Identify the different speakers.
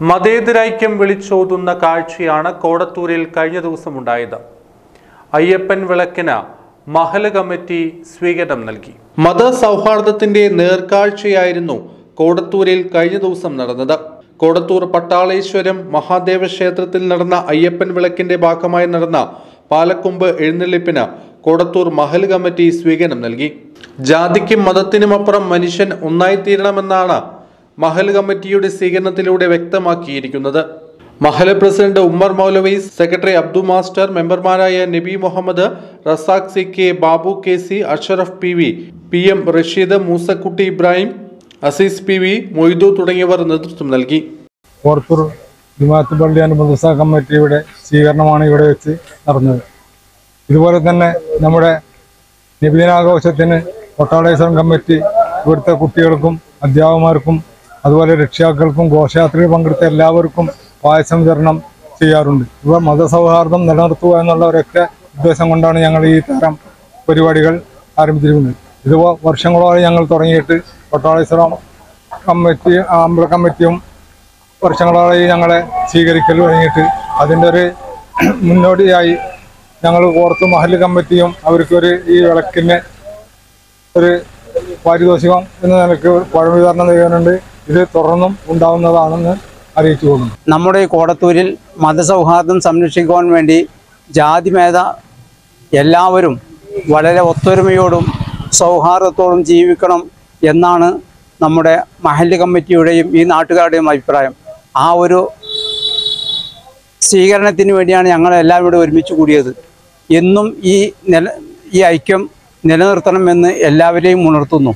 Speaker 1: മതേതരൈക്യം വിളിച്ചോതുന്ന കാഴ്ചയാണ് കോടത്തൂരിൽ കഴിഞ്ഞ ദിവസം ഉണ്ടായത്. അയ്യപ്പൻ വിളക്കിന് മഹല കമ്മിറ്റി സ്വീകരണം നൽകി. മതസൗഹാർദ്ദത്തിന്റെ നേർക്കാഴ്ചയായിരുന്നു കോടത്തൂരിൽ കഴിഞ്ഞ ദിവസം നടന്നത്. കോടത്തൂർ പട്ടാളേശ്വരം മഹാദേവ ക്ഷേത്രത്തിൽ നടന്ന അയ്യപ്പൻ വിളക്കിന്റെ ഭാഗമായി നടന്ന പാലക്കൊമ്പ് എഴുന്നള്ളിപ്പിന് കോടത്തൂർ മഹൽ കമ്മിറ്റി സ്വീകരണം നൽകി. ജാതിക്കും മതത്തിനുമപ്പുറം മനുഷ്യൻ ഒന്നായിത്തീരണമെന്നാണ് മഹൽ കമ്മിറ്റിയുടെ സ്വീകരണത്തിലൂടെ വ്യക്തമാക്കിയിരിക്കുന്നത്. മഹൽ പ്രസിഡന്റ് ഉമ്മർ മൗലവി സെക്രട്ടറി അബ്ദു മാസ്റ്റർ മെമ്പർമാരായ Nabi Muhammad Razak C K Babu K C Ashraf P V P M Rasheed Moosakutty Ibrahim Azeez P V Moidu തുടങ്ങിയവർ നേതൃത്വം നൽകി.
Speaker 2: ജുമാഅത്ത് പള്ളി അനുബന്ധ കമ്മിറ്റിയുടെ സ്വീകരണമാണ് ഇവിടെ വെച്ച് നടന്നത്. ഇതുപോലെ തന്നെ നമ്മുടെ നബിദിനാഘോഷത്തിന് കൊട്ടാളേശ്വരം കമ്മിറ്റി ഇവിടുത്തെ കുട്ടികൾക്കും അധ്യാപകന്മാർക്കും അതുപോലെ രക്ഷിതാക്കൾക്കും ഘോഷയാത്രയിൽ പങ്കെടുത്ത എല്ലാവർക്കും പായസം വിതരണം ചെയ്യാറുണ്ട്. ഇവ മതസൗഹാർദ്ദം നിലനിർത്തുക എന്നുള്ള ഒരൊറ്റ ഉദ്ദേശം കൊണ്ടാണ് ഞങ്ങൾ ഈ തരം പരിപാടികൾ ആരംഭിച്ചിരിക്കുന്നത്. ഇത് വർഷങ്ങളോളം ഞങ്ങൾ തുടങ്ങിയിട്ട് കൊട്ടാളേശ്വരം കമ്മിറ്റി അമ്പല കമ്മിറ്റിയും വർഷങ്ങളോളം ഞങ്ങളെ സ്വീകരിക്കൽ തുടങ്ങിയിട്ട് അതിന്റെ ഒരു മുന്നോടിയായി ഞങ്ങൾ ഓർത്ത് മഹൽ കമ്മിറ്റിയും അവർക്കൊരു ഈ വിളക്കിന് ഒരു പാരിതോഷികം എന്ന നിലയ്ക്ക് പഴം വിതരണം ചെയ്യാനുണ്ട് ഇത് തുടർന്നും ഉണ്ടാവുന്നതാണെന്ന് അറിയിച്ചു പോകുന്നു
Speaker 3: നമ്മുടെ ഈ കോടത്തൂരിൽ മതസൗഹാർദ്ദം സംരക്ഷിക്കുവാൻ വേണ്ടി ജാതിഭേദ എല്ലാവരും വളരെ ഒത്തൊരുമയോടും സൗഹാർദ്ദത്തോടും ജീവിക്കണം എന്നാണ് നമ്മുടെ മഹല്ല് കമ്മിറ്റിയുടെയും ഈ നാട്ടുകാരുടെയും അഭിപ്രായം. ആ ഒരു സ്വീകരണത്തിന് വേണ്ടിയാണ് ഞങ്ങൾ എല്ലാവരും ഇവിടെ ഒരുമിച്ച് കൂടിയത്. എന്നും ഈ നില ഈ ഐക്യം നിലനിർത്തണമെന്ന് എല്ലാവരെയും ഉണർത്തുന്നു.